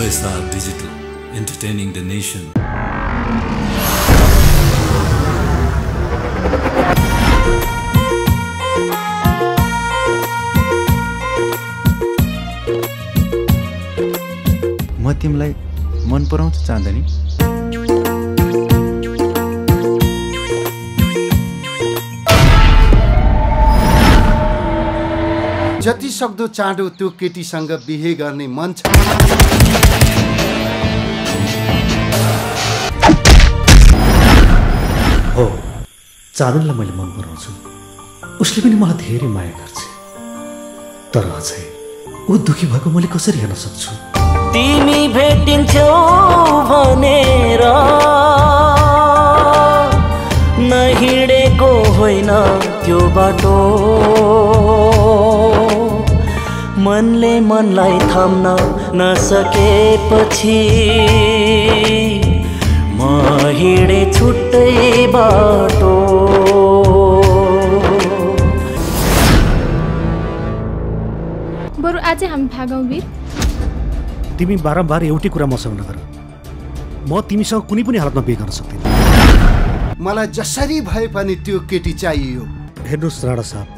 OSR Digital, entertaining the nation. म तिमीलाई मन पराउँछु चाँदनी जति सक्दो चाँडो त्यो केटीसँग बिहे गर्ने मन छ हो चाँदनीलाई मैले मन पराउँछु। उसले पनि मलाई धेरै माया गर्छ। तर अझै ऊ दुखी भएको मैले कसरी हेर्न सक्छु? तिमी भेटिन्थ्यौ भनेर नहिँडेको होइन त्यो बाटो। मनले मनलाई थाम्न नसकेपछि हिँडे छुट्टै बाटो। बरु आजै हामी भागौँ वीर। तिमी बारम्बार एउटै कुरा मसँग नगर। म तिमीसँग कुनै पनि हालतमा बिहे गर्न सक्दिनँ। मलाई जसरी भए पनि त्यो केटी चाहियो। हेर्नुहोस् राणा साहब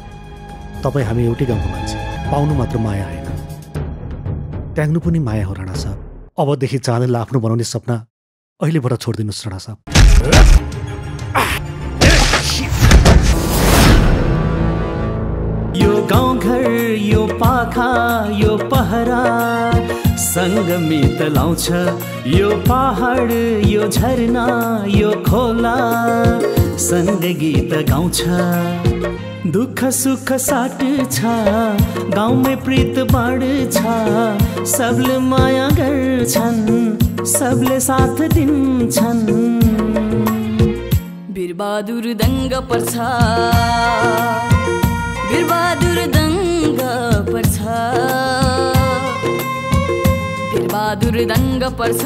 तपाईँ हामी एउटै गाउँको मान्छे। पाउनु मात्र माया होइन। त्याग्नु पनि माया हो राणा साहब। अबदेखि चाँदनीलाई आफ्नो बनाउने सपना अहिलेबाट छोडिदिनुहोस् राणा साहब। यो गाउँघर यो पाखा यो पहरा सँग मित लाउँछ। यो पहाड यो झरना यो खोला सँग गीत गाउँछ। दुःख सुख साट छ गाउँमै प्रीत बाँड्छ सबले माया गर्छन्। सबले साथ दिन्छन्। वीरबहादुर दङ्ग पर्छ। वीरबहादुर दङ्ग पर्छ। वीरबहादुर दङ्ग पर्छ।